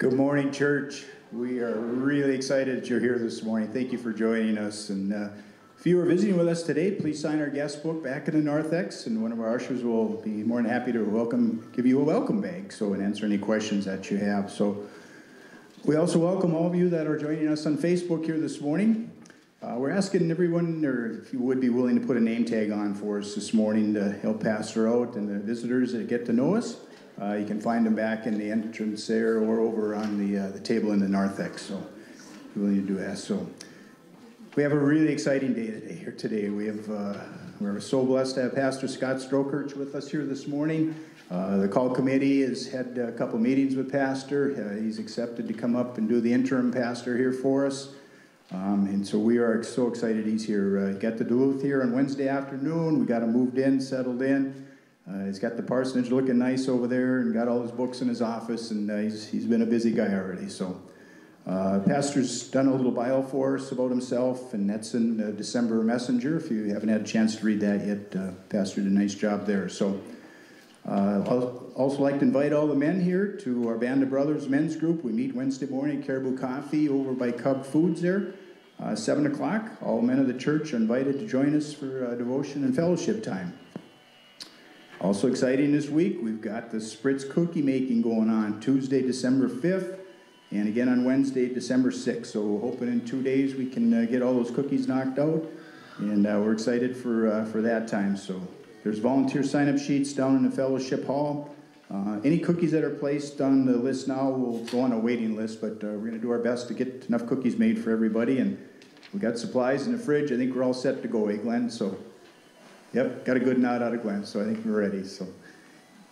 Good morning, church. We are really excited that you're here this morning. Thank you for joining us. And uh, if you are visiting with us today, please sign our guest book back in the narthex, and one of our ushers will be more than happy to welcome, give you a welcome bag, so and answer any questions that you have. So we also welcome all of you that are joining us on Facebook here this morning. Uh, we're asking everyone, or if you would be willing to put a name tag on for us this morning to help pastor out and the visitors that get to know us. Uh, you can find them back in the entrance there or over on the, uh, the table in the narthex. So, if you're willing to do that. So, we have a really exciting day today. Here today, we have uh, we're so blessed to have Pastor Scott Strokirch with us here this morning. Uh, the call committee has had a couple meetings with Pastor. Uh, he's accepted to come up and do the interim pastor here for us. Um, and so we are so excited he's here. Uh, got to Duluth here on Wednesday afternoon. We got him moved in, settled in. Uh, he's got the parsonage looking nice over there and got all his books in his office, and uh, he's, he's been a busy guy already. So, uh, Pastor's done a little bio for us about himself, and that's in uh, December Messenger. If you haven't had a chance to read that yet, uh, Pastor did a nice job there. So, uh, I'll also like to invite all the men here to our Band of Brothers men's group. We meet Wednesday morning at Caribou Coffee over by Cub Foods there. Uh, 7 o'clock, all men of the church are invited to join us for uh, devotion and fellowship time. Also exciting this week, we've got the Spritz cookie making going on Tuesday, December 5th, and again on Wednesday, December 6th. So hoping in two days we can uh, get all those cookies knocked out, and uh, we're excited for, uh, for that time. So there's volunteer sign-up sheets down in the fellowship hall. Uh, any cookies that are placed on the list now will go on a waiting list, but we're going to do our best to get enough cookies made for everybody. and we got supplies in the fridge. I think we're all set to go, eh, Glenn? So, yep, got a good nod out of Glenn, so I think we're ready. So,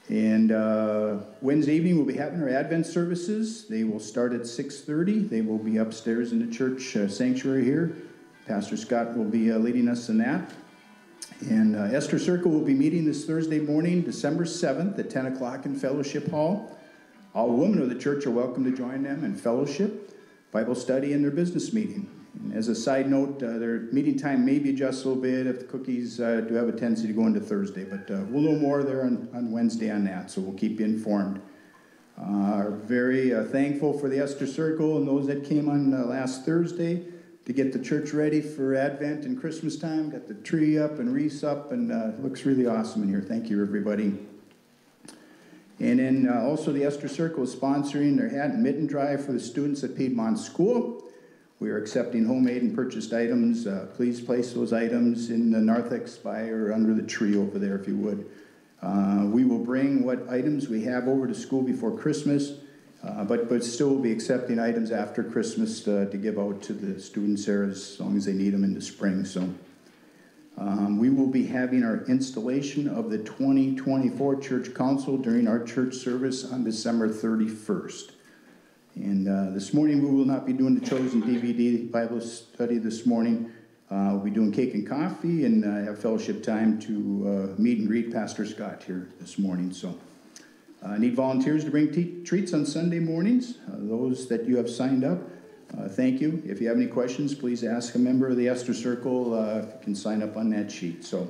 and uh, Wednesday evening we'll be having our Advent services. They will start at 6:30. They will be upstairs in the church uh, sanctuary here. Pastor Scott will be uh, leading us in that. And uh, Esther Circle will be meeting this Thursday morning, December 7th at 10 o'clock in Fellowship Hall. All women of the church are welcome to join them in fellowship, Bible study, and their business meeting. And as a side note, uh, their meeting time may be adjusted a little bit if the cookies uh, do have a tendency to go into Thursday, but uh, we'll know more there on, on Wednesday on that, so we'll keep you informed. Uh, very uh, thankful for the Esther Circle and those that came on uh, last Thursday to get the church ready for Advent and Christmas time. Got the tree up and wreaths up, and it looks really awesome in here. Thank you, everybody. And then also, the Esther Circle is sponsoring their hat and mitten drive for the students at Piedmont School. We are accepting homemade and purchased items. Uh, please place those items in the narthex by or under the tree over there if you would. Uh, we will bring what items we have over to school before Christmas, uh, but, but still will be accepting items after Christmas to, to give out to the students there as long as they need them in the spring. So um, we will be having our installation of the 2024 Church Council during our church service on December 31st. And uh, this morning we will not be doing the chosen DVD Bible study this morning. Uh, we'll be doing cake and coffee and uh, have fellowship time to uh, meet and greet Pastor Scott here this morning. So I uh, need volunteers to bring treats on Sunday mornings. Uh, those that you have signed up, thank you. If you have any questions, please ask a member of the Esther Circle. if you can sign up on that sheet. So.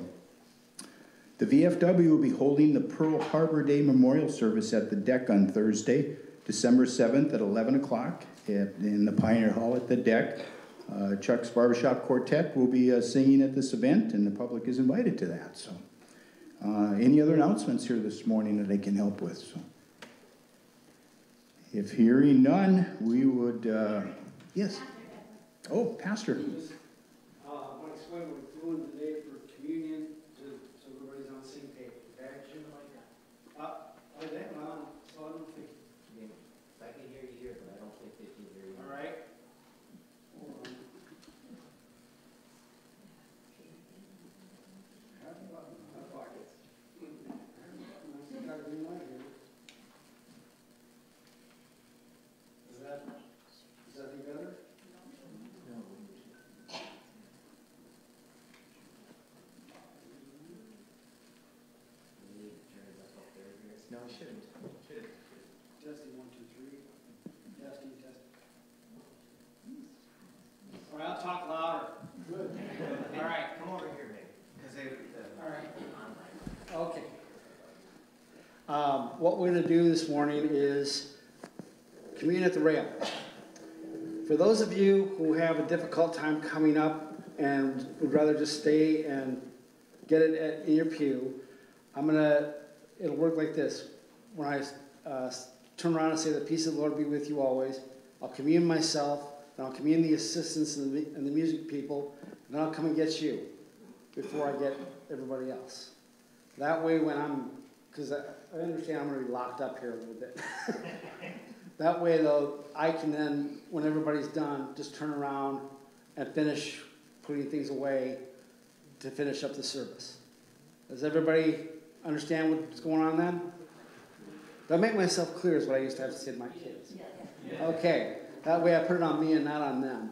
The VFW will be holding the Pearl Harbor Day Memorial Service at the DECC on Thursday. December 7th at 11 o'clock in the Pioneer Hall at the DECC. Uh, Chuck's Barbershop Quartet will be uh, singing at this event, and the public is invited to that. So, uh, any other announcements here this morning that I can help with? So, if hearing none, we would. Uh, yes. Oh, Pastor. Uh, I want to explain what we're doing today for communion, to, so everybody's on the same page. Okay? Uh, like that, well, so I don't think All right. Is that, is that any better? No, it shouldn't. Should. Testing, one, two, three. Testing, testing. All right, I'll talk louder. Good. All right, Come over here, maybe, because they, the. all right. Okay. Um, What we're going to do this morning is communion at the rail. For those of you who have a difficult time coming up and would rather just stay and get it at, in your pew, I'm gonna, it'll work like this. When I uh, turn around and say, the peace of the Lord be with you always, I'll commune myself, and I'll commune the assistants and the, and the music people, and then I'll come and get you before I get everybody else. That way, when I'm, because I, I understand I'm gonna be locked up here a little bit. That way, though, I can then, when everybody's done, just turn around and finish putting things away to finish up the service. Does everybody understand what's going on then? Do I make myself clear is what I used to have to say to my kids? Okay, that way I put it on me and not on them.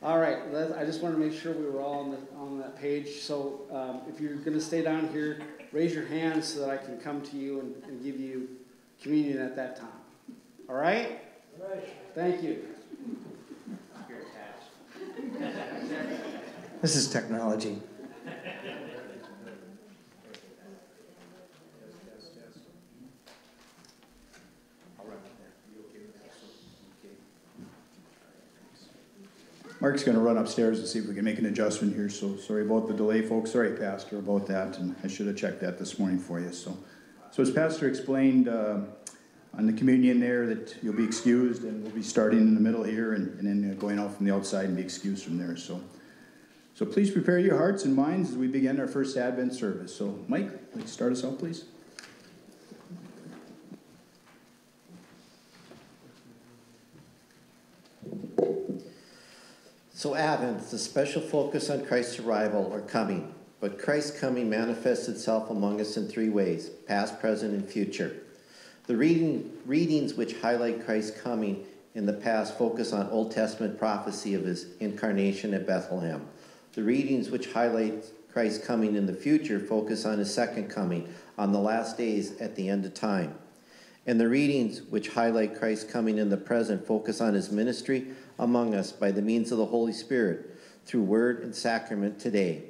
All right, I just wanted to make sure we were all on the, on that page. So um, if you're going to stay down here, raise your hand so that I can come to you and, and give you communion at that time. All right? Thank you. This is technology. Mark's gonna run upstairs and see if we can make an adjustment here, so sorry about the delay, folks, sorry, Pastor, about that, and I should have checked that this morning for you, so. So as Pastor explained, uh, on the communion there, that you'll be excused, and we'll be starting in the middle here, and, and then going out from the outside and be excused from there, so. So please prepare your hearts and minds as we begin our first Advent service, so Mike, start us out, please? So Advent is a special focus on Christ's arrival or coming, but Christ's coming manifests itself among us in three ways, past, present, and future. The reading, readings which highlight Christ's coming in the past focus on Old Testament prophecy of his incarnation at Bethlehem. The readings which highlight Christ's coming in the future focus on his second coming on the last days at the end of time. And the readings which highlight Christ's coming in the present focus on his ministry among us by the means of the Holy Spirit through word and sacrament today.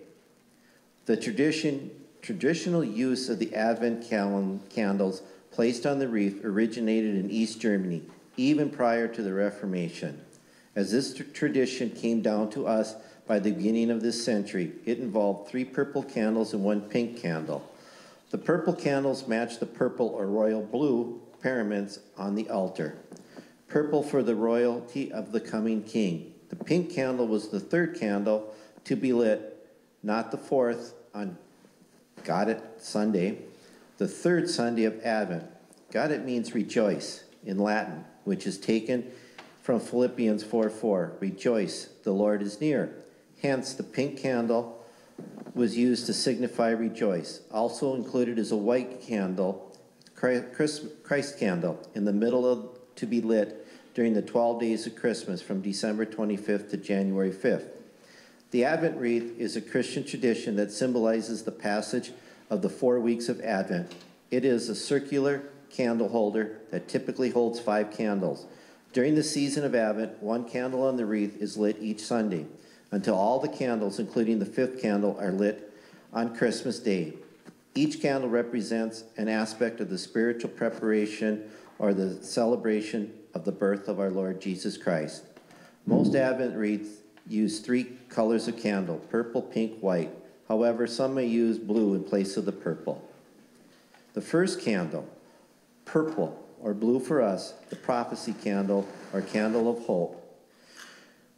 The tradition, traditional use of the Advent candles placed on the wreath originated in East Germany, even prior to the Reformation. As this tr- tradition came down to us by the beginning of this century, it involved three purple candles and one pink candle. The purple candles match the purple or royal blue paraments on the altar. Purple for the royalty of the coming king. The pink candle was the third candle to be lit, not the fourth on Gaudete Sunday, the third Sunday of Advent. Gaudete means rejoice in Latin, which is taken from Philippians 4 4. Rejoice, the Lord is near. Hence, the pink candle was used to signify rejoice. Also included is a white candle, Christ, Christ candle, in the middle of to be lit during the 12 days of Christmas from December 25th to January 5th. The Advent wreath is a Christian tradition that symbolizes the passage of the four weeks of Advent. It is a circular candle holder that typically holds five candles. During the season of Advent, one candle on the wreath is lit each Sunday until all the candles, including the fifth candle, are lit on Christmas Day. Each candle represents an aspect of the spiritual preparation or the celebration of the birth of our Lord Jesus Christ. Most Advent wreaths use three colors of candle purple, pink, white. However, some may use blue in place of the purple. The first candle, purple or blue for us, the prophecy candle or candle of hope.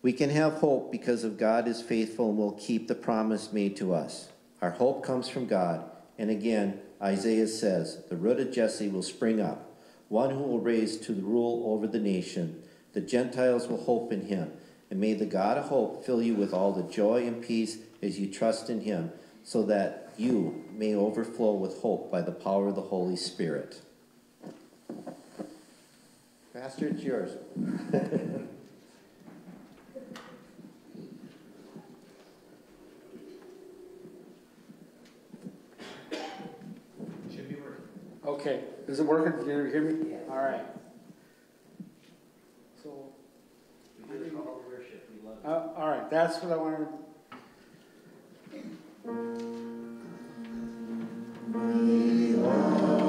We can have hope because of God is faithful and will keep the promise made to us. Our hope comes from God. And again, Isaiah says, The root of Jesse will spring up, one who will raise to rule over the nation. The Gentiles will hope in him. And may the God of hope fill you with all the joy and peace as you trust in him, so that you may overflow with hope by the power of the Holy Spirit. Pastor, it's yours. Should be working. Okay, is it working? Can you hear me? All right. So, We do call to worship. We love uh, all right, that's what I wanted. We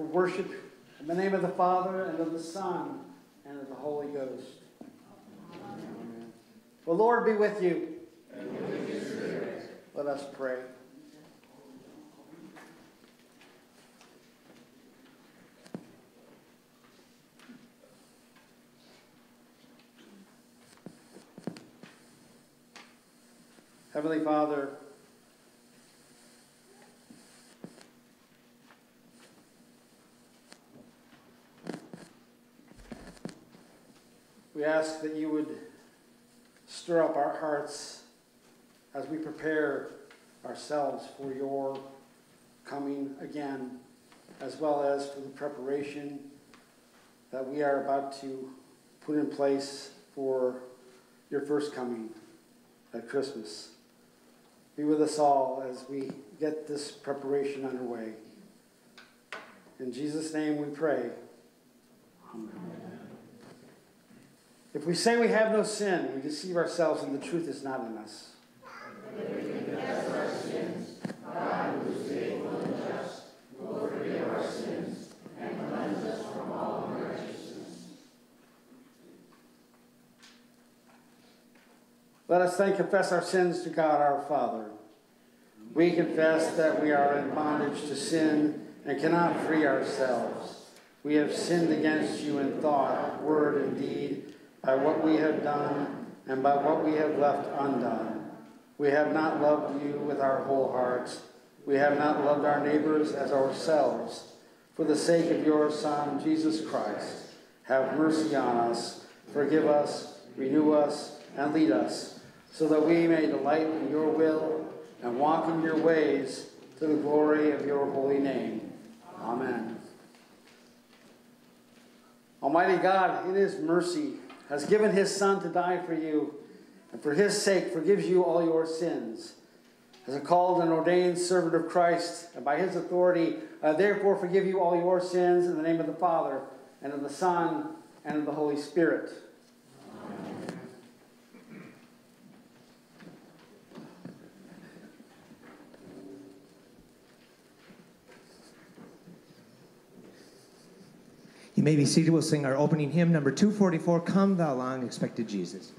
for worship in the name of the Father, and of the Son, and of the Holy Ghost. Amen. The Lord be with you. Let us pray. Heavenly Father, we ask that you would stir up our hearts as we prepare ourselves for your coming again, as well as for the preparation that we are about to put in place for your first coming at Christmas. Be with us all as we get this preparation underway. In Jesus' name we pray. If we say we have no sin, we deceive ourselves and the truth is not in us. Let us then confess our sins to God our Father. We confess that we are in bondage to sin and cannot free ourselves. We have sinned against you in thought, word, and deed, by what we have done and by what we have left undone. We have not loved you with our whole hearts. We have not loved our neighbors as ourselves. For the sake of your Son, Jesus Christ, have mercy on us, forgive us, renew us, and lead us so that we may delight in your will and walk in your ways to the glory of your holy name. Amen. Almighty God, in his mercy, has given his Son to die for you, and for his sake forgives you all your sins. As a called and ordained servant of Christ, and by his authority, I therefore forgive you all your sins in the name of the Father, and of the Son, and of the Holy Spirit. You may be seated. We'll sing our opening hymn, number 244, Come Thou Long Expected Jesus.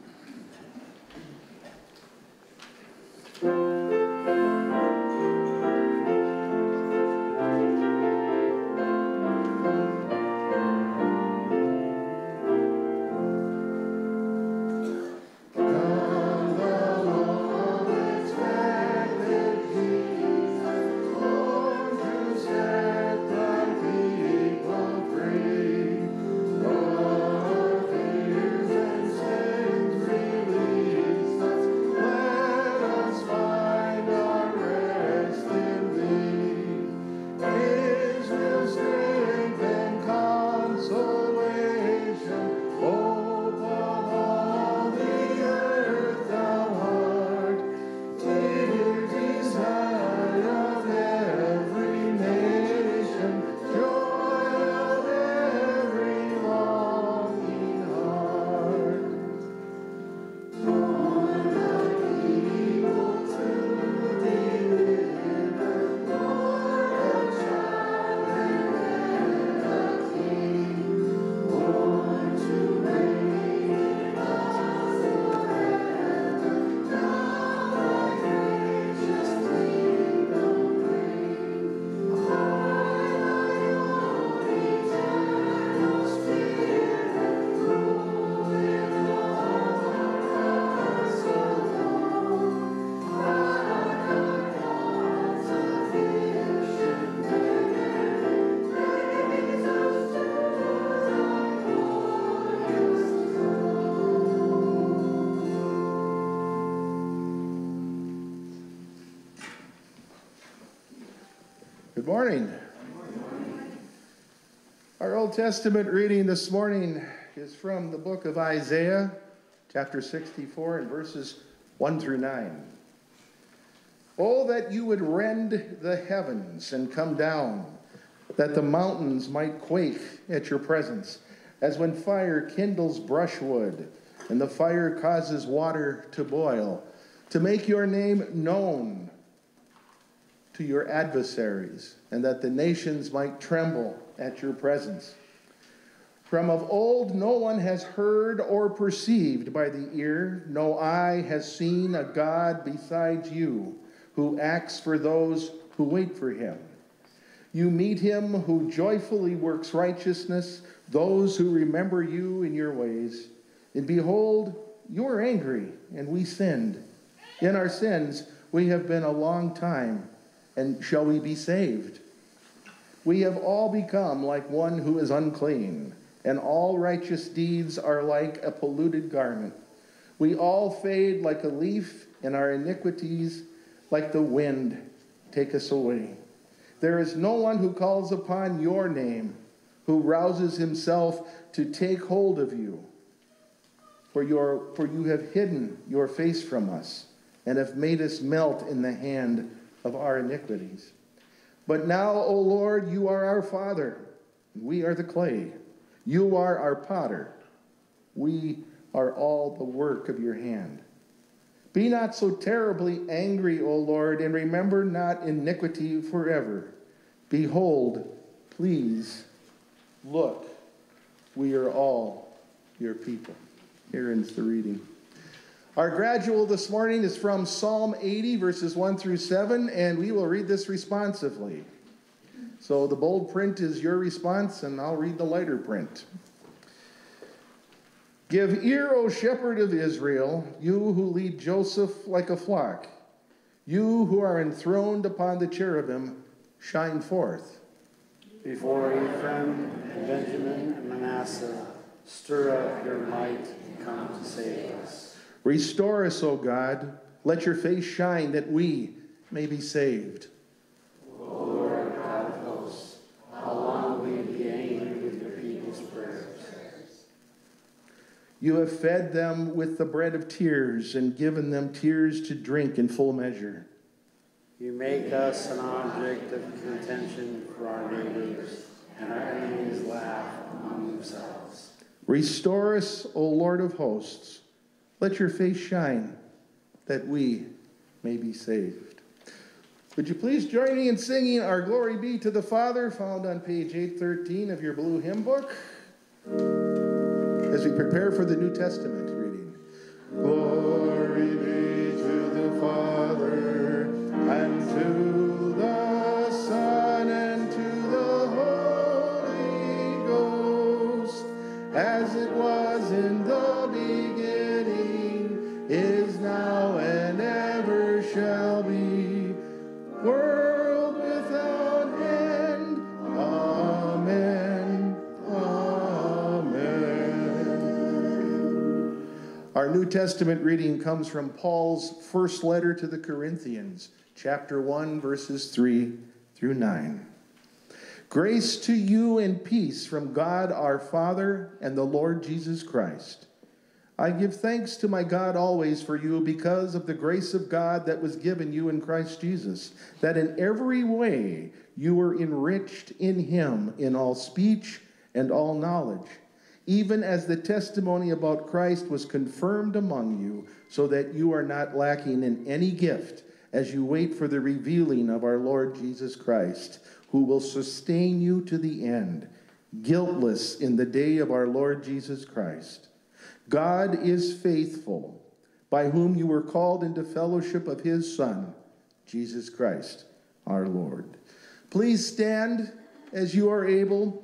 Morning. Our Old Testament reading this morning is from the book of Isaiah, chapter 64, and verses 1 through 9. Oh, that you would rend the heavens and come down, that the mountains might quake at your presence, as when fire kindles brushwood, and the fire causes water to boil, to make your name known to your adversaries, and that the nations might tremble at your presence. From of old, no one has heard or perceived by the ear, no eye has seen a God besides you, who acts for those who wait for him. You meet him who joyfully works righteousness, those who remember you in your ways. And behold, you are angry, and we sinned. In our sins, we have been a long time, and shall we be saved? We have all become like one who is unclean and all righteous deeds are like a polluted garment. We all fade like a leaf, and our iniquities, like the wind, take us away. There is no one who calls upon your name, who rouses himself to take hold of you. For, your, for you have hidden your face from us, and have made us melt in the hand of our iniquities. But now, O Lord, you are our Father, we are the clay. You are our potter. We are all the work of your hand. Be not so terribly angry, O Lord, and remember not iniquity forever. Behold, please look, we are all your people. Here ends the reading. Our gradual this morning is from Psalm 80, verses 1 through 7, and we will read this responsively. So the bold print is your response, and I'll read the lighter print. Give ear, O shepherd of Israel, you who lead Joseph like a flock. You who are enthroned upon the cherubim, shine forth. Before Ephraim and Benjamin and Manasseh, stir up your might and come to save us. Restore us, O God. Let your face shine that we may be saved. O Lord God of hosts, how long will you be angry with your people's prayers? You have fed them with the bread of tears and given them tears to drink in full measure. You make us an object of contention for our neighbors, and our enemies laugh among themselves. Restore us, O Lord of hosts. Let your face shine, that we may be saved. Would you please join me in singing Our Glory Be to the Father, found on page 813 of your blue hymn book? as we prepare for the New Testament reading. Glory be to the Father and to the Son and to the Holy Ghost, as it was Testament reading comes from Paul's first letter to the Corinthians, chapter 1, verses 3 through 9. Grace to you and peace from God our Father and the Lord Jesus Christ. I give thanks to my God always for you because of the grace of God that was given you in Christ Jesus, that in every way you were enriched in him in all speech and all knowledge even as the testimony about Christ was confirmed among you, so that you are not lacking in any gift as you wait for the revealing of our Lord Jesus Christ, who will sustain you to the end, guiltless in the day of our Lord Jesus Christ. God is faithful, by whom you were called into fellowship of his Son, Jesus Christ, our Lord. Please stand as you are able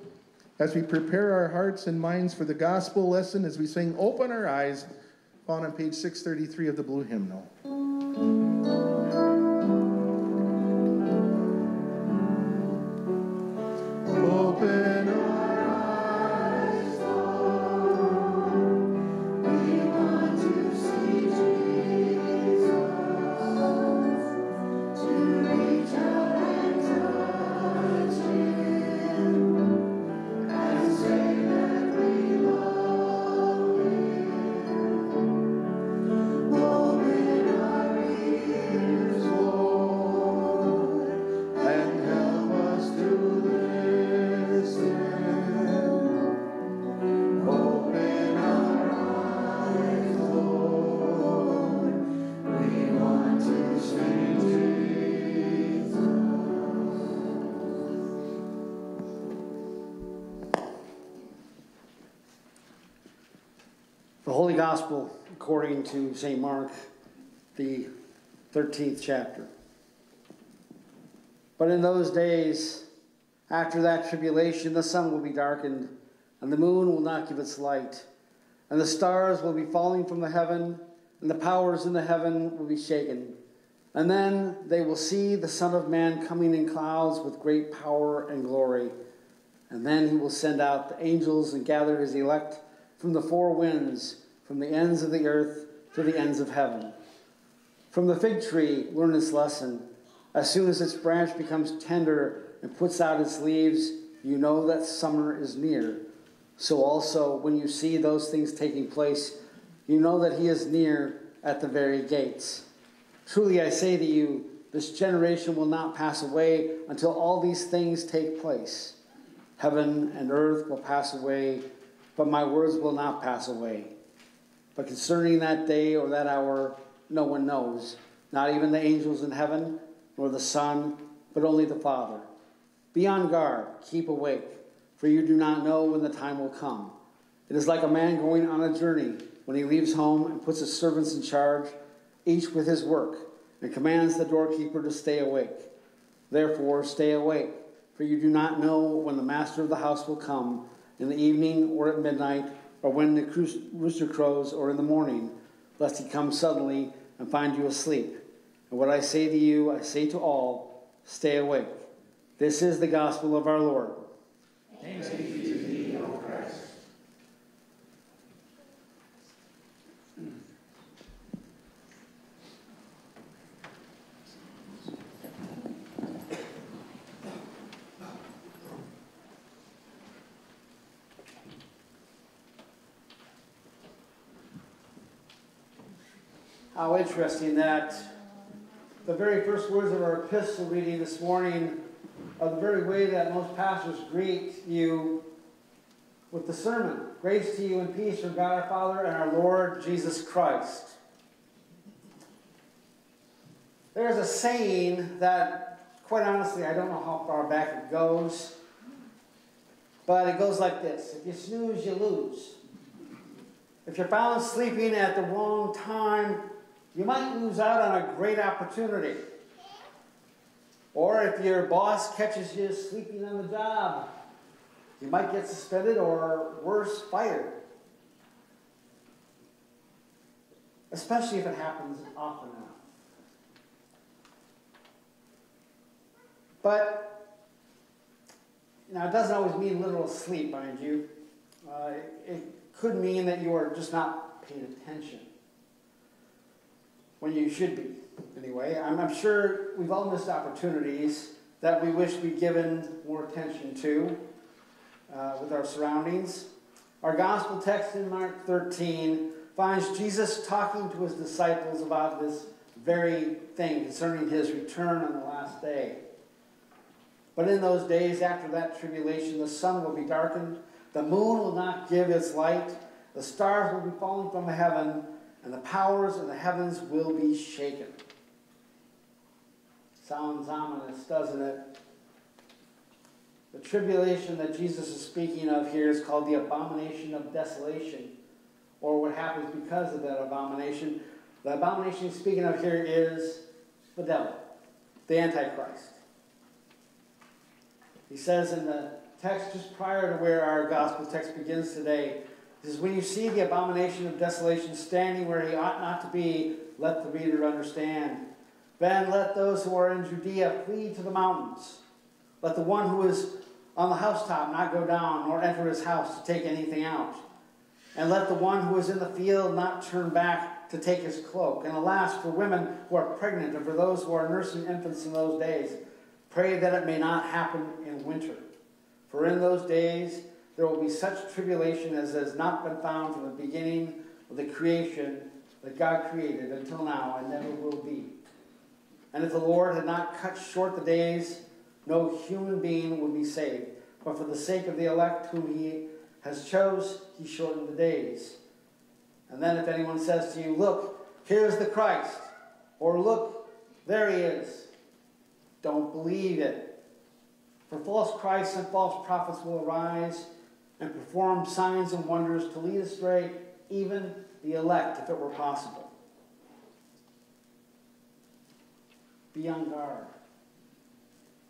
as we prepare our hearts and minds for the gospel lesson, as we sing Open Our Eyes, found on page 633 of the Blue Hymnal. According to St. Mark, the 13th chapter. But in those days, after that tribulation, the sun will be darkened, and the moon will not give its light, and the stars will be falling from the heaven, and the powers in the heaven will be shaken. And then they will see the Son of Man coming in clouds with great power and glory. And then he will send out the angels and gather his elect from the four winds, from the ends of the earth to the ends of heaven. From the fig tree, learn this lesson. As soon as its branch becomes tender and puts out its leaves, you know that summer is near. So also, when you see those things taking place, you know that he is near at the very gates. Truly I say to you, this generation will not pass away until all these things take place. Heaven and earth will pass away, but my words will not pass away. But concerning that day or that hour, no one knows, not even the angels in heaven, nor the Son, but only the Father. Be on guard, keep awake, for you do not know when the time will come. It is like a man going on a journey when he leaves home and puts his servants in charge each with his work, and commands the doorkeeper to stay awake. Therefore, stay awake, for you do not know when the master of the house will come, in the evening or at midnight, or when the rooster crows, or in the morning, lest he come suddenly and find you asleep. And what I say to you, I say to all, stay awake. This is the gospel of our Lord. Thanks be to thee, O Christ. How interesting that the very first words of our epistle reading this morning are the very way that most pastors greet you with the sermon. Grace to you and peace from God our Father and our Lord Jesus Christ. There's a saying that, quite honestly, I don't know how far back it goes, but it goes like this If you snooze, you lose. If you're found sleeping at the wrong time, you might lose out on a great opportunity. Or if your boss catches you sleeping on the job, you might get suspended or worse, fired. Especially if it happens often enough. But, now it doesn't always mean literal sleep, mind you. Uh, it, it could mean that you are just not paying attention when you should be, anyway. I'm, I'm sure we've all missed opportunities that we wish we'd given more attention to uh, with our surroundings. Our gospel text in Mark 13 finds Jesus talking to his disciples about this very thing concerning his return on the last day. But in those days after that tribulation, the sun will be darkened, the moon will not give its light, the stars will be falling from heaven, and the powers of the heavens will be shaken. Sounds ominous, doesn't it? The tribulation that Jesus is speaking of here is called the abomination of desolation, or what happens because of that abomination. The abomination he's speaking of here is the devil, the Antichrist. He says in the text just prior to where our gospel text begins today, this is when you see the abomination of desolation standing where he ought not to be, let the reader understand. Then let those who are in Judea flee to the mountains. Let the one who is on the housetop not go down, nor enter his house to take anything out. And let the one who is in the field not turn back to take his cloak. And alas, for women who are pregnant and for those who are nursing infants in those days, pray that it may not happen in winter. For in those days there will be such tribulation as has not been found from the beginning of the creation that God created until now and never will be. And if the Lord had not cut short the days, no human being would be saved. But for the sake of the elect whom he has chose, he shortened the days. And then if anyone says to you, Look, here's the Christ, or Look, there he is, don't believe it. For false Christs and false prophets will arise and perform signs and wonders to lead astray even the elect if it were possible. Be on guard.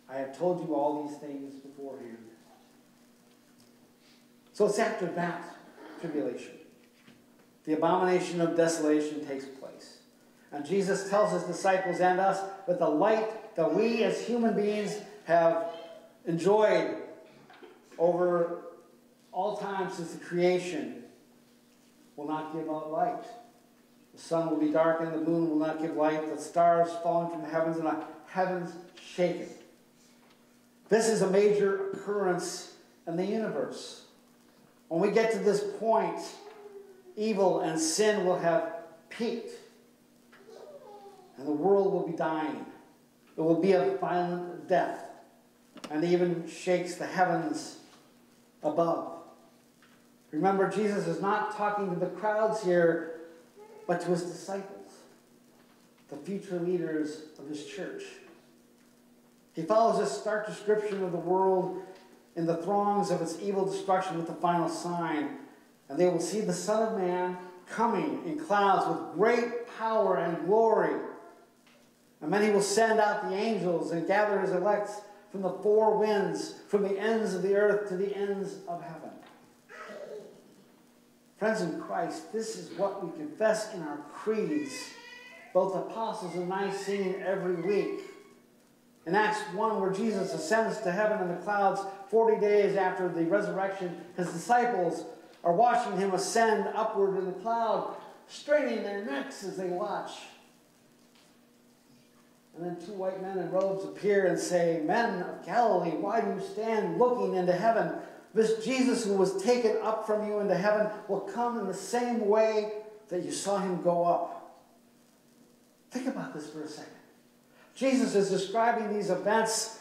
I have told you all these things beforehand. So it's after that tribulation. The abomination of desolation takes place. And Jesus tells his disciples and us that the light that we as human beings have enjoyed over all time since the creation will not give out light. The sun will be darkened, the moon will not give light, the stars falling from the heavens, and the heavens shaken. This is a major occurrence in the universe. When we get to this point, evil and sin will have peaked, and the world will be dying. It will be a violent death, and even shakes the heavens above. Remember, Jesus is not talking to the crowds here, but to his disciples, the future leaders of his church. He follows this stark description of the world in the throngs of its evil destruction with the final sign. And they will see the Son of Man coming in clouds with great power and glory. And then he will send out the angels and gather his elect from the four winds, from the ends of the earth to the ends of heaven. Friends in Christ, this is what we confess in our creeds, both apostles and Nicene every week. In Acts 1, where Jesus ascends to heaven in the clouds 40 days after the resurrection, his disciples are watching him ascend upward in the cloud, straining their necks as they watch. And then two white men in robes appear and say, Men of Galilee, why do you stand looking into heaven? This Jesus who was taken up from you into heaven will come in the same way that you saw him go up. Think about this for a second. Jesus is describing these events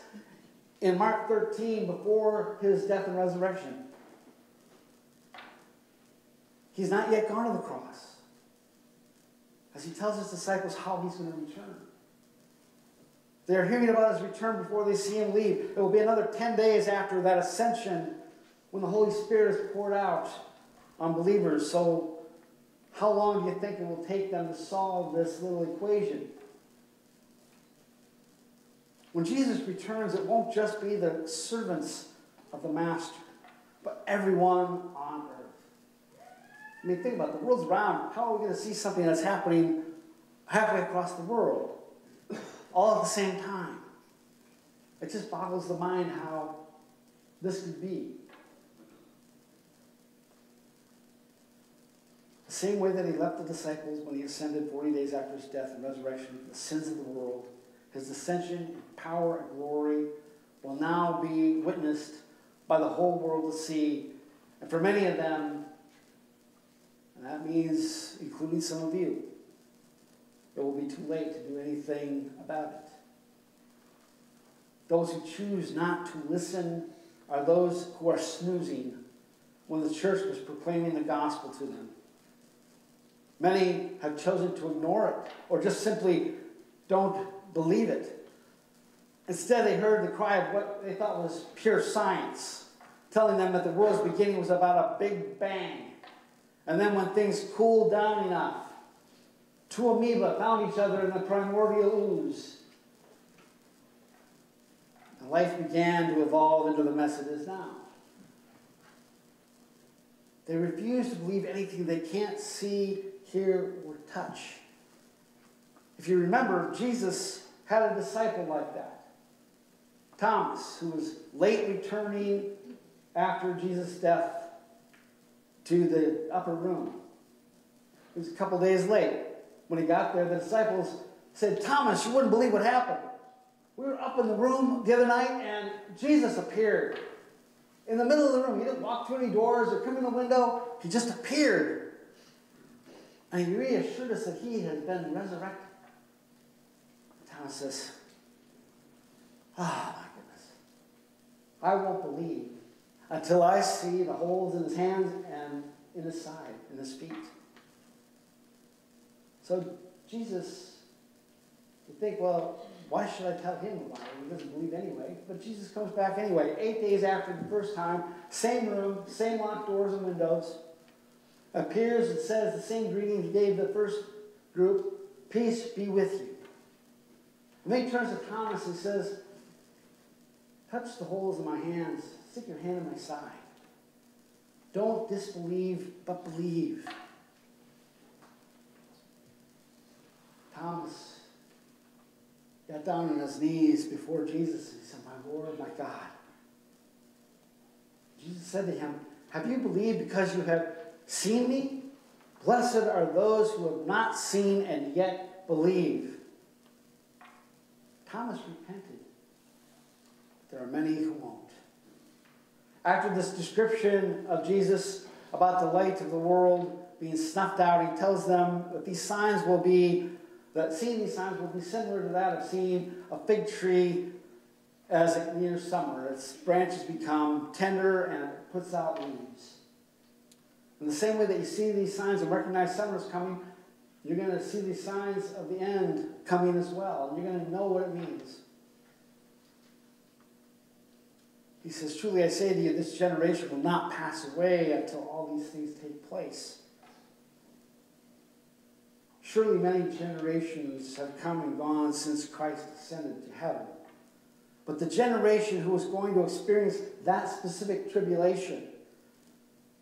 in Mark 13 before his death and resurrection. He's not yet gone to the cross. As he tells his disciples how he's going to return. They're hearing about his return before they see him leave. It will be another 10 days after that ascension when the Holy Spirit is poured out on believers. So, how long do you think it will take them to solve this little equation? When Jesus returns, it won't just be the servants of the Master, but everyone on earth. I mean, think about it. The world's round. How are we going to see something that's happening halfway across the world all at the same time? It just boggles the mind how this could be. Same way that he left the disciples when he ascended 40 days after his death and resurrection, the sins of the world, his ascension in power and glory will now be witnessed by the whole world to see. And for many of them, and that means including some of you, it will be too late to do anything about it. Those who choose not to listen are those who are snoozing when the church was proclaiming the gospel to them. Many have chosen to ignore it or just simply don't believe it. Instead, they heard the cry of what they thought was pure science, telling them that the world's beginning was about a big bang. And then, when things cooled down enough, two amoeba found each other in the primordial ooze. And life began to evolve into the mess it is now. They refuse to believe anything they can't see, hear, or touch. If you remember, Jesus had a disciple like that. Thomas, who was late returning after Jesus' death to the upper room. He was a couple days late. When he got there, the disciples said, Thomas, you wouldn't believe what happened. We were up in the room the other night, and Jesus appeared in the middle of the room. He didn't walk through any doors or come in the window, he just appeared. And he reassured us that he had been resurrected. Thomas says, Ah, oh, my goodness. I won't believe until I see the holes in his hands and in his side, in his feet. So Jesus, you think, well, why should I tell him it? He doesn't believe anyway. But Jesus comes back anyway, eight days after the first time, same room, same locked doors and windows. Appears and says the same greeting he gave the first group Peace be with you. And then he turns to Thomas and says, Touch the holes in my hands, stick your hand in my side. Don't disbelieve, but believe. Thomas got down on his knees before Jesus and he said, My Lord, my God. Jesus said to him, Have you believed because you have seen me? Blessed are those who have not seen and yet believe. Thomas repented. There are many who won't. After this description of Jesus about the light of the world being snuffed out, he tells them that these signs will be, that seeing these signs will be similar to that of seeing a fig tree as it nears summer. Its branches become tender and it puts out leaves. In the same way that you see these signs and recognize summer is coming, you're going to see these signs of the end coming as well, and you're going to know what it means. He says, Truly I say to you, this generation will not pass away until all these things take place. Surely many generations have come and gone since Christ ascended to heaven. But the generation who is going to experience that specific tribulation,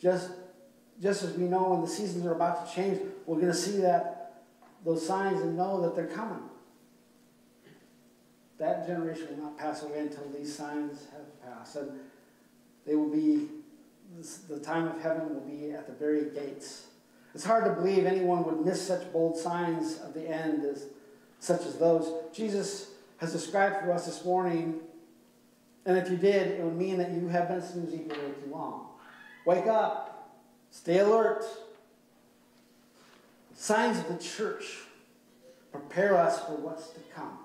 just, just as we know when the seasons are about to change, we're going to see that those signs and know that they're coming. That generation will not pass away until these signs have passed. And they will be, the time of heaven will be at the very gates. It's hard to believe anyone would miss such bold signs of the end as such as those. Jesus has described for us this morning, and if you did, it would mean that you have been snoozing for way too long. Wake up, stay alert. Signs of the church prepare us for what's to come.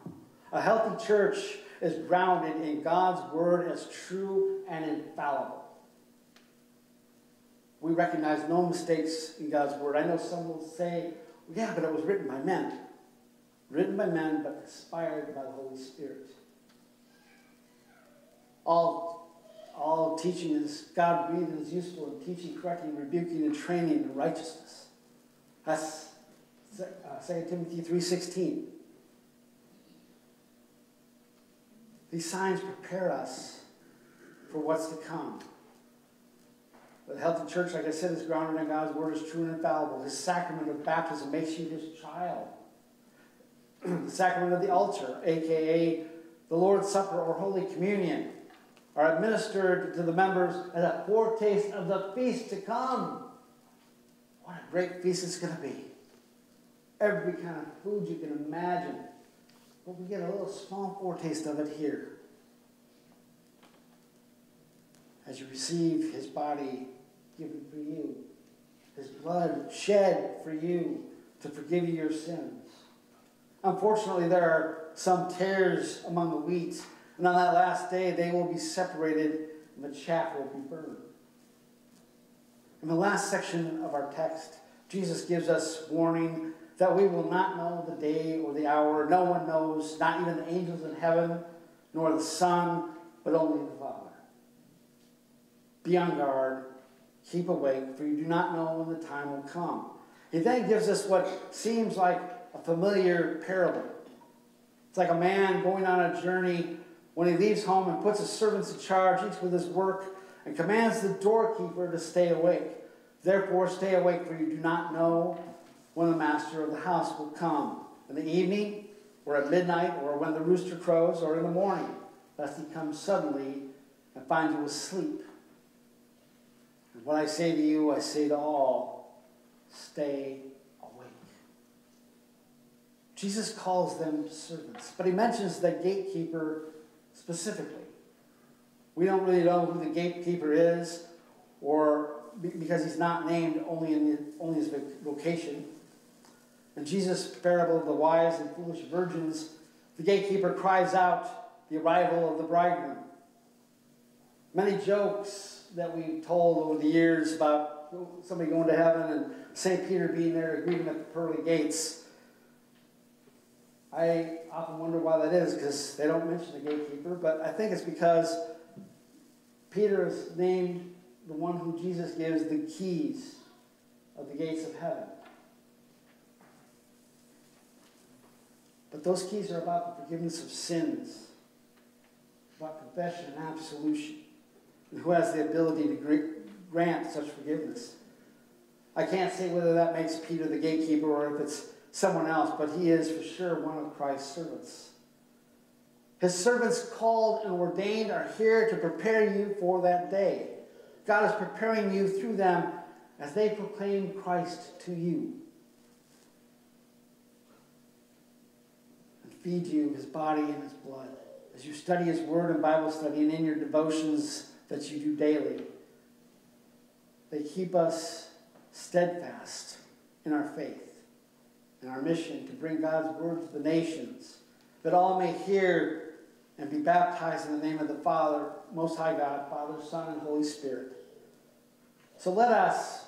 A healthy church is grounded in God's word as true and infallible. We recognize no mistakes in God's word. I know some will say, yeah, but it was written by men written by men but inspired by the Holy Spirit. All, all teaching is God breathed and is useful in teaching, correcting, rebuking, and training in righteousness. That's uh, 2 Timothy 3.16. These signs prepare us for what's to come. The healthy church, like I said, is grounded in God's word, is true and infallible. His sacrament of baptism makes you his child the sacrament of the altar, aka the Lord's Supper or Holy Communion, are administered to the members as a foretaste of the feast to come. What a great feast it's going to be. Every kind of food you can imagine. But we get a little small foretaste of it here. As you receive his body given for you, his blood shed for you to forgive you your sins. Unfortunately, there are some tares among the wheat, and on that last day they will be separated and the chaff will be burned. In the last section of our text, Jesus gives us warning that we will not know the day or the hour. No one knows, not even the angels in heaven, nor the Son, but only the Father. Be on guard, keep awake, for you do not know when the time will come. He then gives us what seems like a familiar parable. It's like a man going on a journey when he leaves home and puts his servants in charge, each with his work, and commands the doorkeeper to stay awake. Therefore, stay awake, for you do not know when the master of the house will come. In the evening, or at midnight, or when the rooster crows, or in the morning, lest he come suddenly and find you asleep. And what I say to you, I say to all stay awake. Jesus calls them servants, but he mentions the gatekeeper specifically. We don't really know who the gatekeeper is, or because he's not named only in the, only his vocation. In Jesus' parable of the wise and foolish virgins, the gatekeeper cries out the arrival of the bridegroom. Many jokes that we've told over the years about somebody going to heaven and St. Peter being there to greet him at the pearly gates I often wonder why that is because they don't mention the gatekeeper, but I think it's because Peter is named the one who Jesus gives the keys of the gates of heaven. But those keys are about the forgiveness of sins, about confession and absolution, and who has the ability to grant such forgiveness. I can't say whether that makes Peter the gatekeeper or if it's someone else, but he is for sure one of Christ's servants. His servants called and ordained are here to prepare you for that day. God is preparing you through them as they proclaim Christ to you and feed you his body and his blood. As you study his word and Bible study and in your devotions that you do daily, they keep us steadfast in our faith and our mission to bring God's word to the nations, that all may hear and be baptized in the name of the Father, Most High God, Father, Son, and Holy Spirit. So let us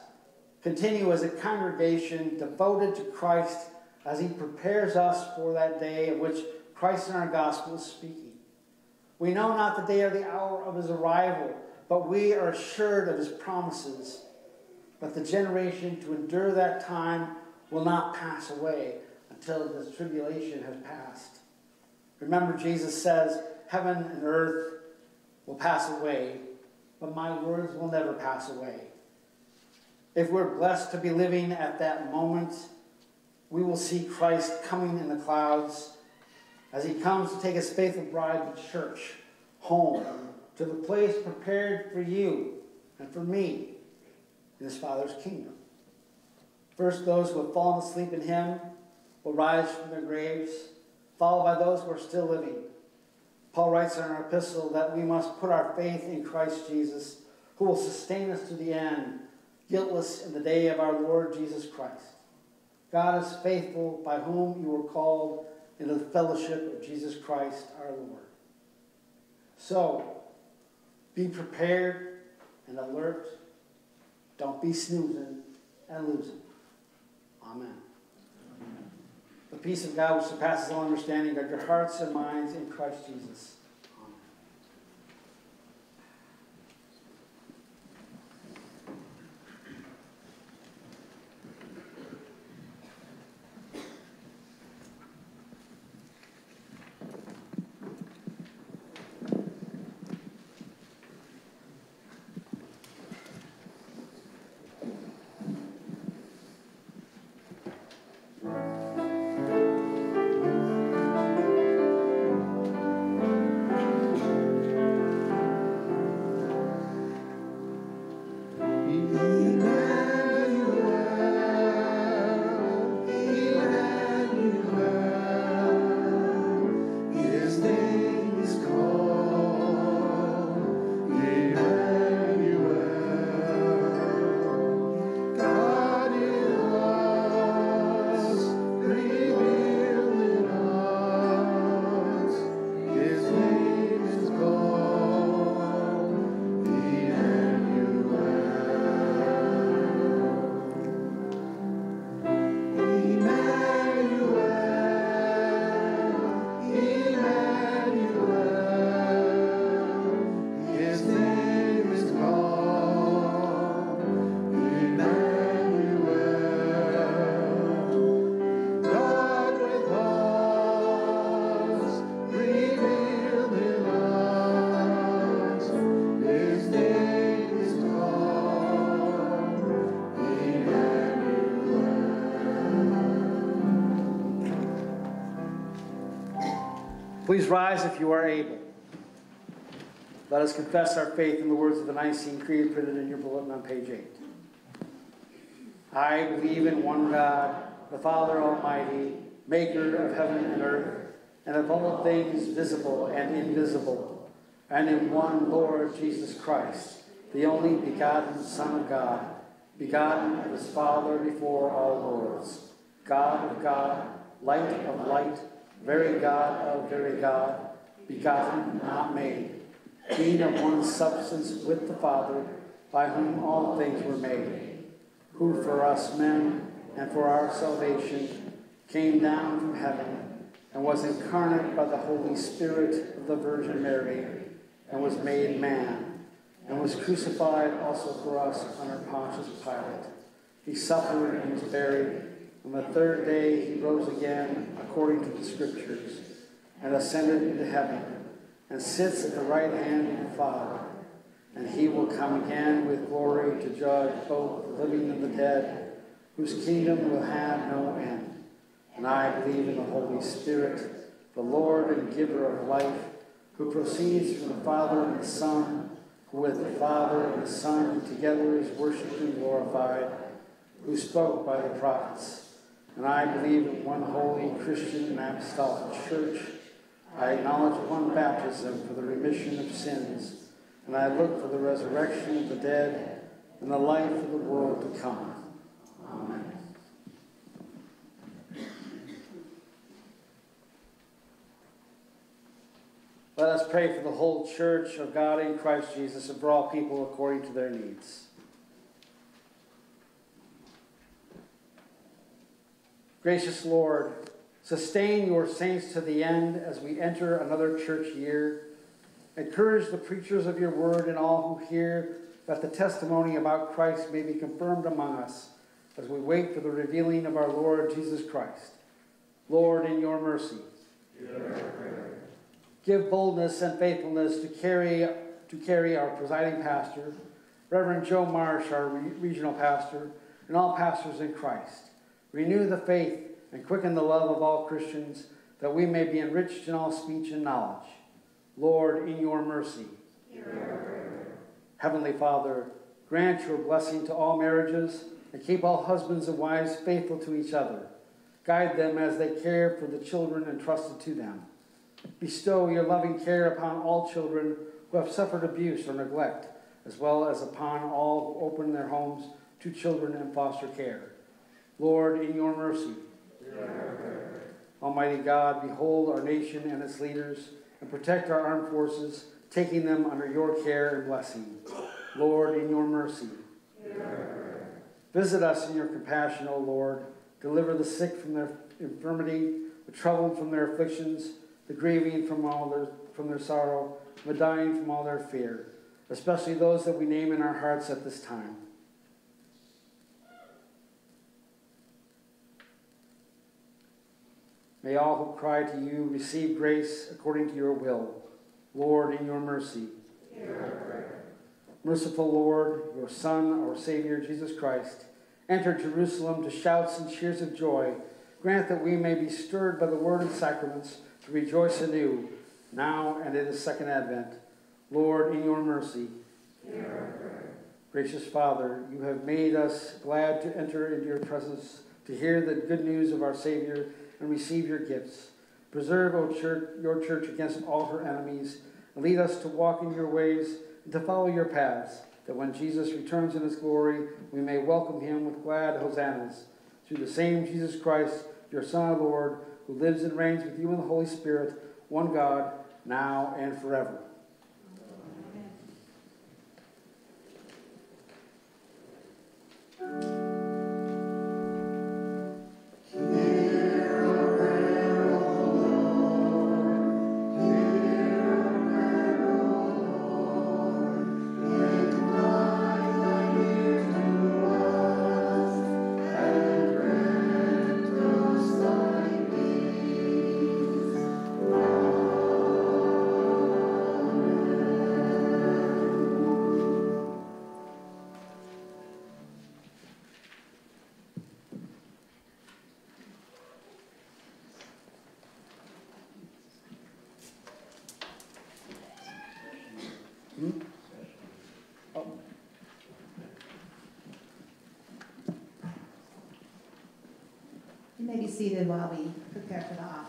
continue as a congregation devoted to Christ as he prepares us for that day of which Christ in our gospel is speaking. We know not the day or the hour of his arrival, but we are assured of his promises. But the generation to endure that time will not pass away until the tribulation has passed. Remember, Jesus says, Heaven and earth will pass away, but my words will never pass away. If we're blessed to be living at that moment, we will see Christ coming in the clouds as he comes to take his faithful bride the church, home, to the place prepared for you and for me in his Father's kingdom. First, those who have fallen asleep in him will rise from their graves, followed by those who are still living. Paul writes in our epistle that we must put our faith in Christ Jesus, who will sustain us to the end, guiltless in the day of our Lord Jesus Christ. God is faithful, by whom you were called into the fellowship of Jesus Christ our Lord. So, be prepared and alert. Don't be snoozing and losing. Amen. The peace of God which surpasses all understanding, guard your hearts and minds in Christ Jesus. Please rise if you are able. Let us confess our faith in the words of the Nicene Creed printed in your bulletin on page 8. I believe in one God, the Father Almighty, maker of heaven and earth, and of all things visible and invisible, and in one Lord Jesus Christ, the only begotten Son of God, begotten of his Father before all worlds, God of God, light of light, very God of very God, begotten, not made, being of one substance with the Father, by whom all things were made, who for us men and for our salvation came down from heaven and was incarnate by the Holy Spirit of the Virgin Mary and was made man and was crucified also for us under Pontius Pilate. He suffered and was buried. On the third day he rose again, according to the Scriptures, and ascended into heaven, and sits at the right hand of the Father. And he will come again with glory to judge both the living and the dead, whose kingdom will have no end. And I believe in the Holy Spirit, the Lord and giver of life, who proceeds from the Father and the Son, who with the Father and the Son together is worshipped and glorified, who spoke by the prophets. And I believe in one holy Christian and apostolic church. I acknowledge one baptism for the remission of sins, and I look for the resurrection of the dead and the life of the world to come. Amen. Let us pray for the whole church of God in Christ Jesus and for all people according to their needs. Gracious Lord, sustain your saints to the end as we enter another church year. Encourage the preachers of your word and all who hear that the testimony about Christ may be confirmed among us as we wait for the revealing of our Lord Jesus Christ. Lord, in your mercy, give boldness and faithfulness to carry, to carry our presiding pastor, Reverend Joe Marsh, our regional pastor, and all pastors in Christ. Renew the faith and quicken the love of all Christians, that we may be enriched in all speech and knowledge. Lord, in your mercy. Heavenly Father, grant your blessing to all marriages and keep all husbands and wives faithful to each other. Guide them as they care for the children entrusted to them. Bestow your loving care upon all children who have suffered abuse or neglect, as well as upon all who open their homes to children in foster care. Lord, in your mercy. Almighty God, behold our nation and its leaders and protect our armed forces, taking them under your care and blessing. Lord, in your mercy. Visit us in your compassion, O Lord. Deliver the sick from their infirmity, the troubled from their afflictions, the grieving from all their from their sorrow, the dying from all their fear, especially those that we name in our hearts at this time. May all who cry to you receive grace according to your will. Lord, in your mercy. Merciful Lord, your Son, our Savior, Jesus Christ, entered Jerusalem to shouts and cheers of joy. Grant that we may be stirred by the word and sacraments to rejoice anew, now and in the second advent. Lord, in your mercy. Gracious Father, you have made us glad to enter into your presence to hear the good news of our Savior and receive your gifts. Preserve, O church, your church against all her enemies, lead us to walk in your ways and to follow your paths, that when Jesus returns in his glory, we may welcome him with glad hosannas. Through the same Jesus Christ, your Son, Lord, who lives and reigns with you in the Holy Spirit, one God, now and forever. You may be seated while we prepare for the offering.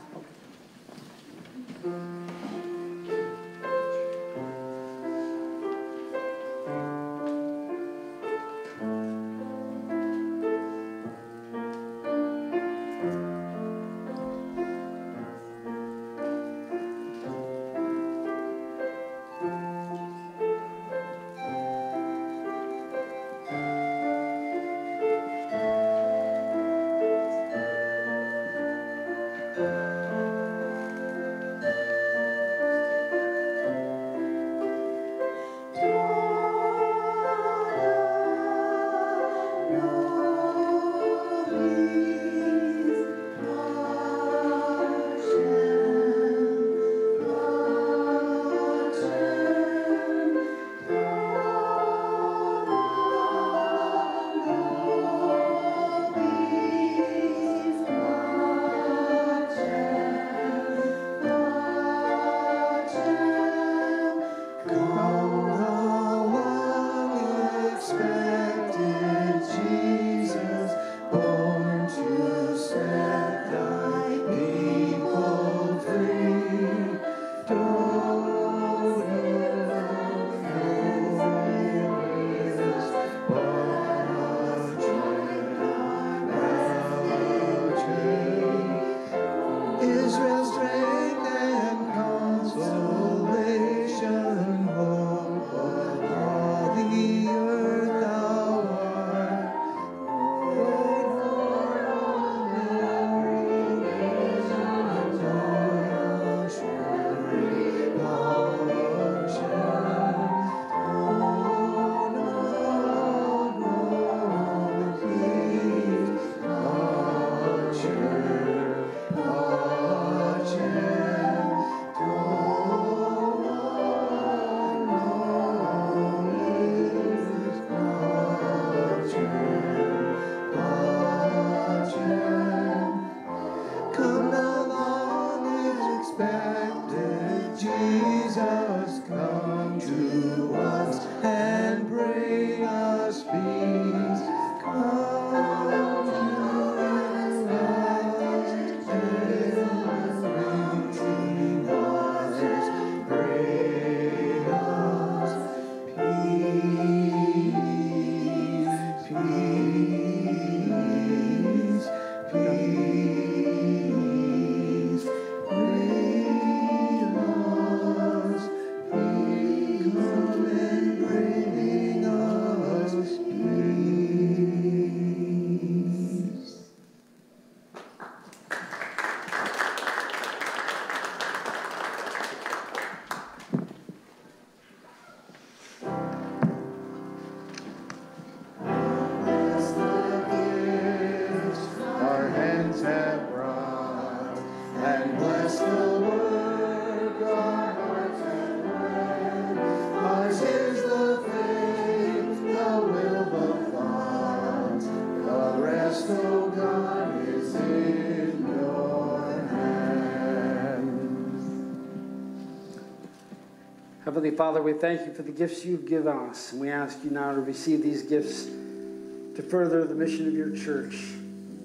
Heavenly Father, we thank you for the gifts you've given us, and we ask you now to receive these gifts to further the mission of your church,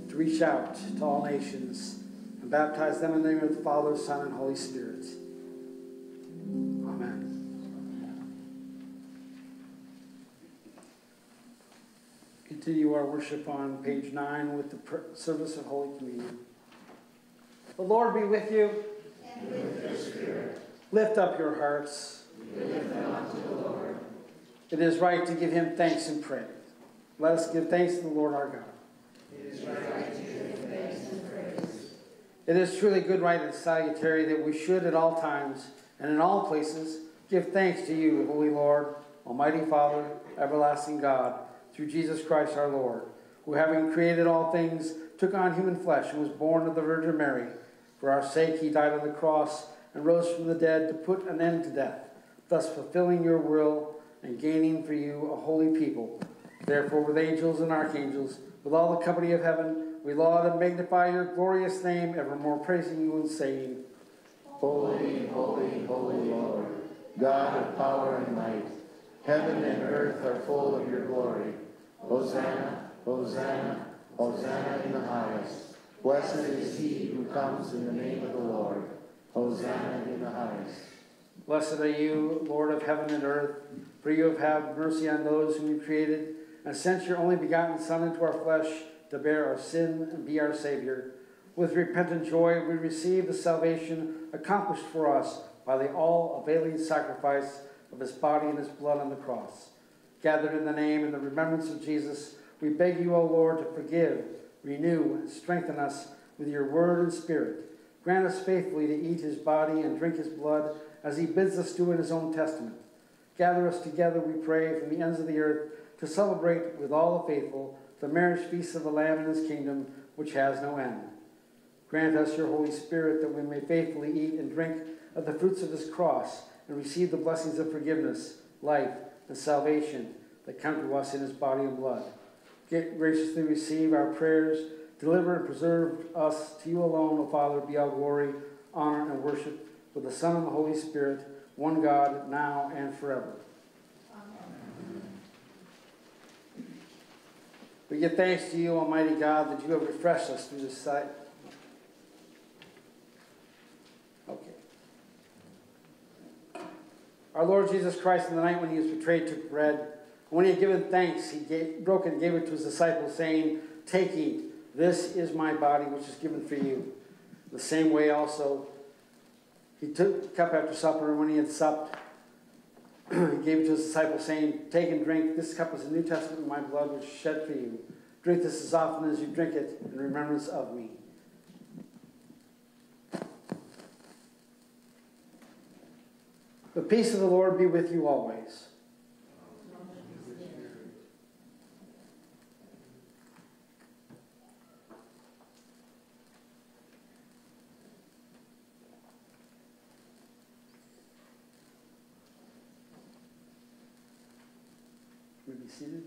to reach out to all nations and baptize them in the name of the Father, Son, and Holy Spirit. Amen. Continue our worship on page nine with the service of Holy Communion. The Lord be with you. And with your spirit. Lift up your hearts. It is right to give him thanks and praise. Let us give thanks to the Lord our God. It is right to give thanks and praise. It is truly good, right, and salutary that we should at all times and in all places give thanks to you, Holy Lord, Almighty Father, everlasting God, through Jesus Christ our Lord, who having created all things took on human flesh and was born of the Virgin Mary. For our sake he died on the cross and rose from the dead to put an end to death, thus fulfilling your will and gaining for you a holy people. Therefore, with angels and archangels, with all the company of heaven, we laud and magnify your glorious name, evermore praising you and saying, Holy, holy, holy Lord, God of power and might, heaven and earth are full of your glory. Hosanna, Hosanna, Hosanna in the highest. Blessed is he who comes in the name of the Lord. Hosanna in the highest. Blessed are you, Lord of heaven and earth, for you have had mercy on those whom you created, and sent your only begotten Son into our flesh to bear our sin and be our Savior. With repentant joy, we receive the salvation accomplished for us by the all availing sacrifice of his body and his blood on the cross. Gathered in the name and the remembrance of Jesus, we beg you, O Lord, to forgive, renew, and strengthen us with your word and spirit. Grant us faithfully to eat his body and drink his blood as he bids us do in his own testament. Gather us together, we pray, from the ends of the earth to celebrate with all the faithful the marriage feast of the Lamb in his kingdom, which has no end. Grant us your Holy Spirit that we may faithfully eat and drink of the fruits of his cross and receive the blessings of forgiveness, life, and salvation that come to us in his body and blood. Get, graciously receive our prayers, deliver and preserve us to you alone, O Father, be all glory, honor, and worship with the Son and the Holy Spirit, one God, now and forever. We give thanks to you, Almighty God, that you have refreshed us through this sight. Okay. Our Lord Jesus Christ, in the night when he was betrayed, took bread. When he had given thanks, he gave, broke it and gave it to his disciples, saying, Take, eat. This is my body, which is given for you. The same way also, he took the cup after supper, and when he had supped, he gave it to his disciples, saying, Take and drink. This cup is the New Testament of my blood, which is shed for you. Drink this as often as you drink it in remembrance of me. The peace of the Lord be with you always. Will you be seated?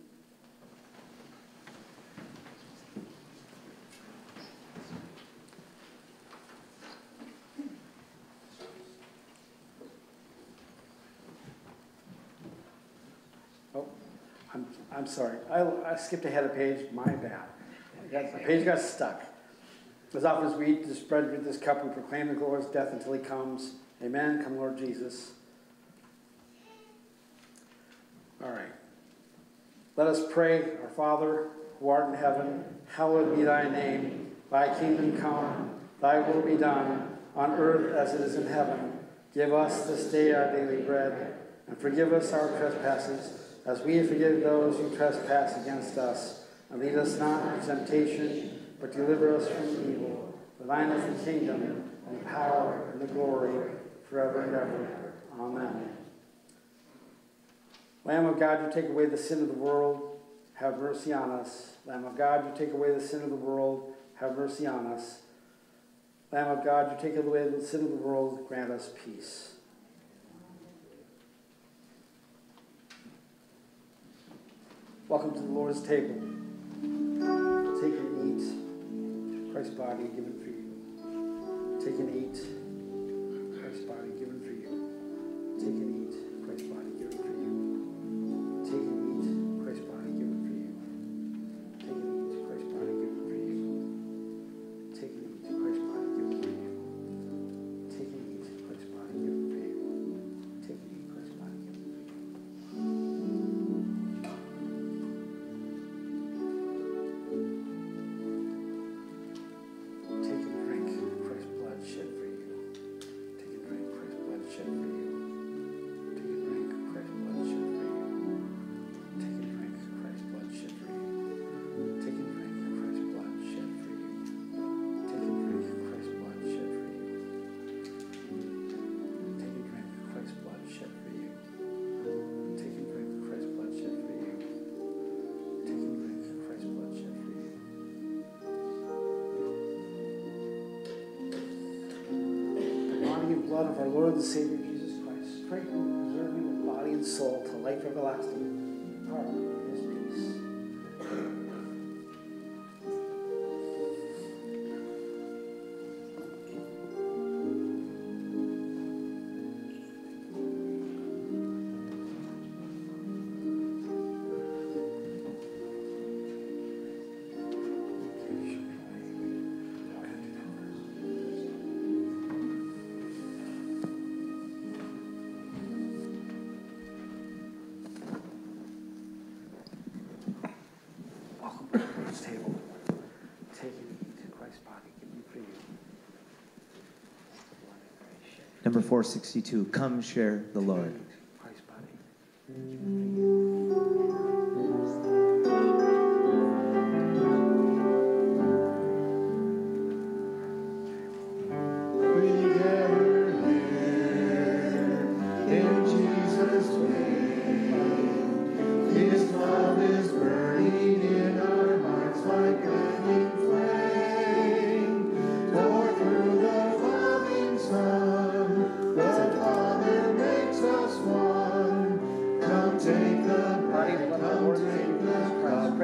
Oh, I'm, I'm sorry. I, I skipped ahead a page. My bad. Got- The page got stuck. As often as we eat this bread, drink this cup, we proclaim the Lord's death until he comes. Amen. Come, Lord Jesus. All right. Let us pray, our Father, who art in heaven, hallowed be thy name. Thy kingdom come, thy will be done, on earth as it is in heaven. Give us this day our daily bread, and forgive us our trespasses, as we forgive those who trespass against us. And lead us not into temptation, but deliver us from evil. For thine is the kingdom, and the power, and the glory, forever and ever. Amen. Lamb of God, you take away the sin of the world, have mercy on us. Lamb of God, you take away the sin of the world, have mercy on us. Lamb of God, you take away the sin of the world, grant us peace. Welcome to the Lord's table. Take and eat Christ's body given for you. Take and eat. menor o valor do seu Number 462, Come Share the Lord.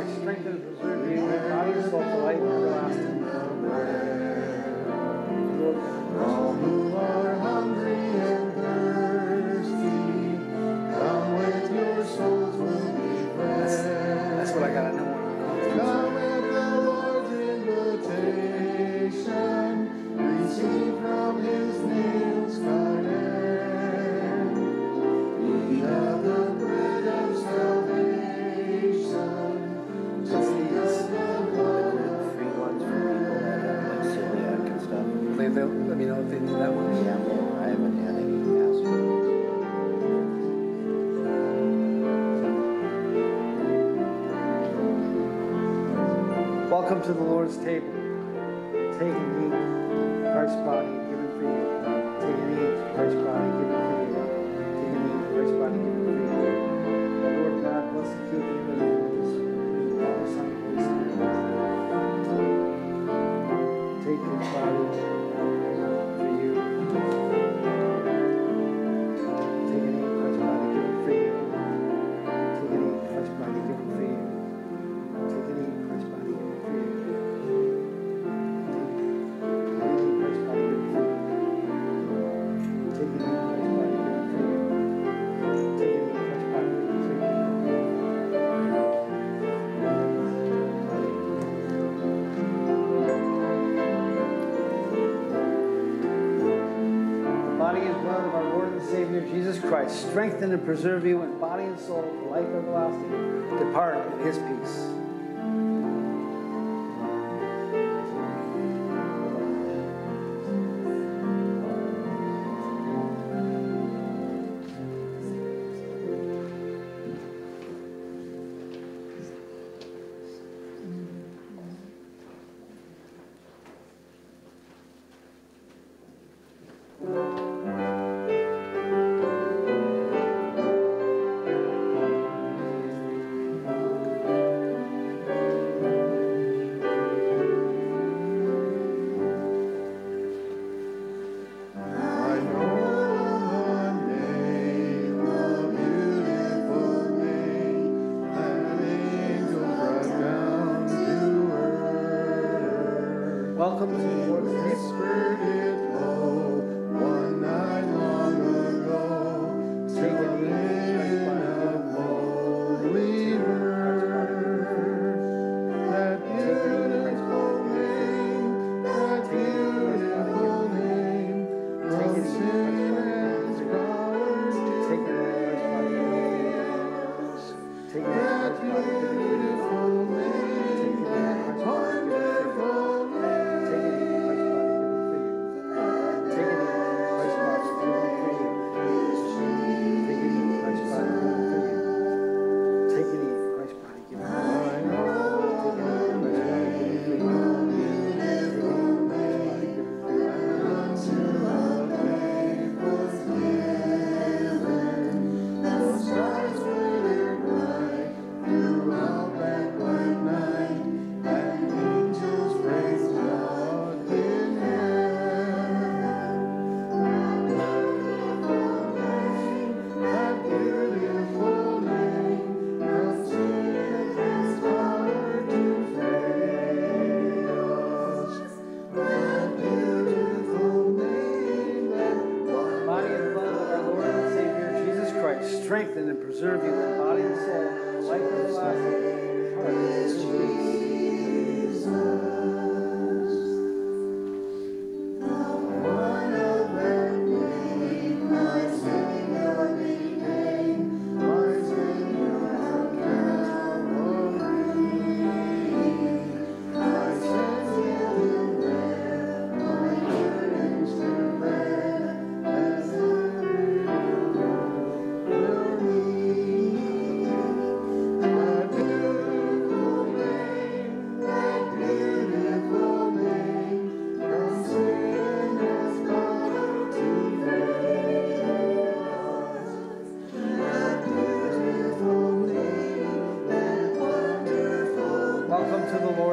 Christ. Strengthens, preserves, to the Lord's table. strengthen and preserve you in body and soul, life everlasting. Depart in his peace.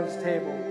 Lord's table.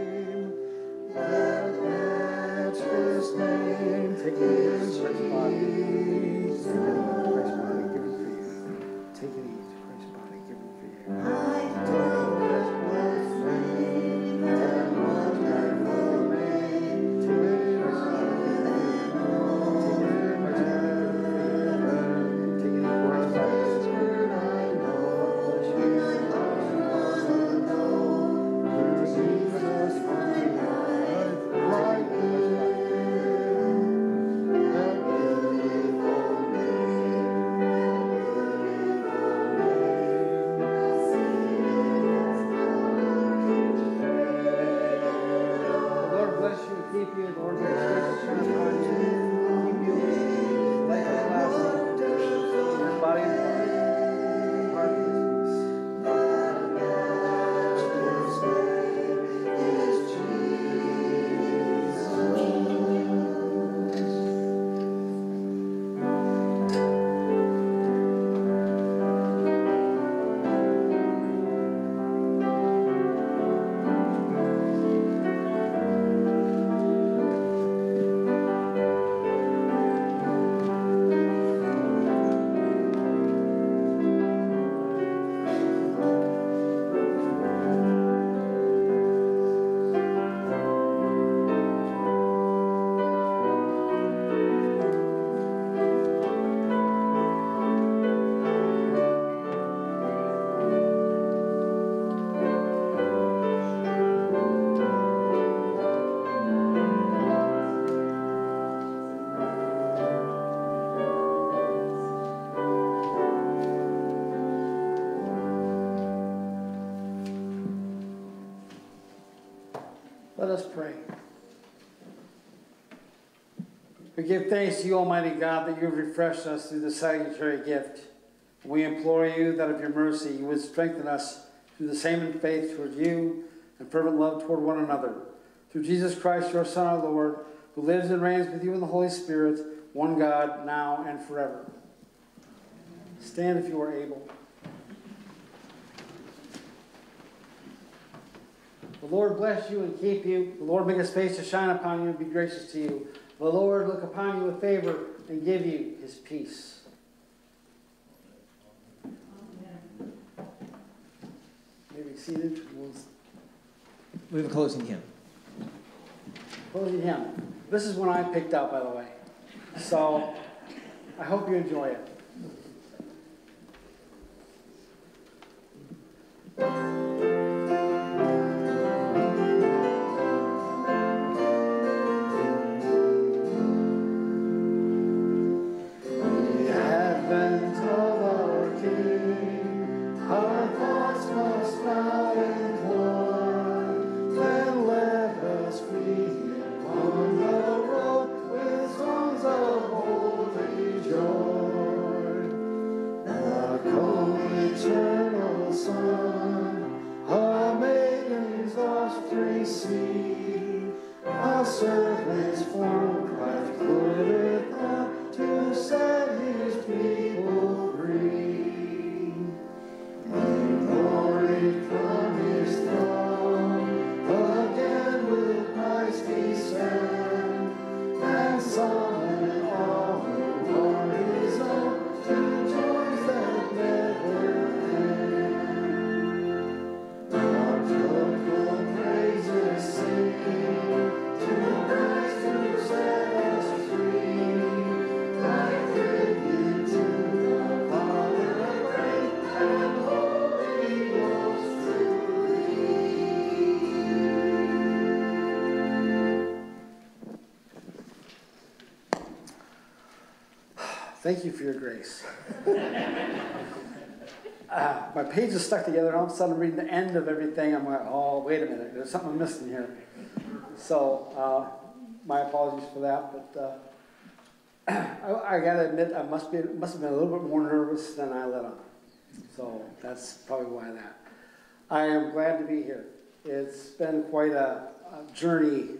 Give thanks to you, Almighty God, that you have refreshed us through the salutary gift. We implore you that of your mercy you would strengthen us through the same in faith toward you and fervent love toward one another. Through Jesus Christ, your Son, our Lord, who lives and reigns with you in the Holy Spirit, one God, now and forever. Stand if you are able. The Lord bless you and keep you. The Lord make his face to shine upon you and be gracious to you. The Lord look upon you with favor and give you his peace. Maybe seated. We'll We have a closing hymn. Closing hymn. This is one I picked out, by the way. So I hope you enjoy it. Thank you for your grace. Uh, my page is stuck together, and all of a sudden I'm reading the end of everything. I'm like, oh, wait a minute, there's something I'm missing here. So, uh, my apologies for that, but uh, I, I gotta admit, I must be must have been a little bit more nervous than I let on. So that's probably why that. I am glad to be here. It's been quite a, a journey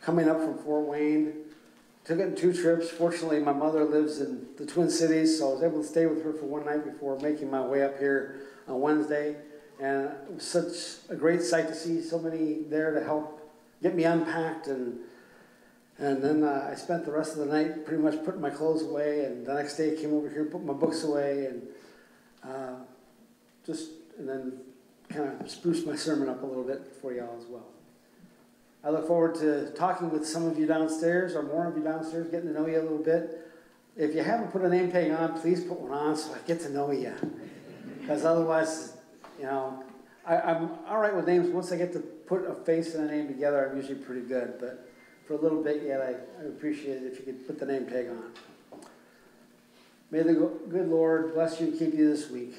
coming up from Fort Wayne. Took it in two trips. Fortunately, my mother lives in the Twin Cities, so I was able to stay with her for one night before making my way up here on Wednesday. And it was such a great sight to see so many there to help get me unpacked. And, and then uh, I spent the rest of the night pretty much putting my clothes away. And the next day I came over here, put my books away, and uh, just, and then kind of spruced my sermon up a little bit for y'all as well. I look forward to talking with some of you downstairs or more of you downstairs, getting to know you a little bit. If you haven't put a name tag on, please put one on so I get to know you. Because otherwise, you know, I, I'm all right with names. Once I get to put a face and a name together, I'm usually pretty good. But for a little bit yet, I, I appreciate it if you could put the name tag on. May the good Lord bless you and keep you this week.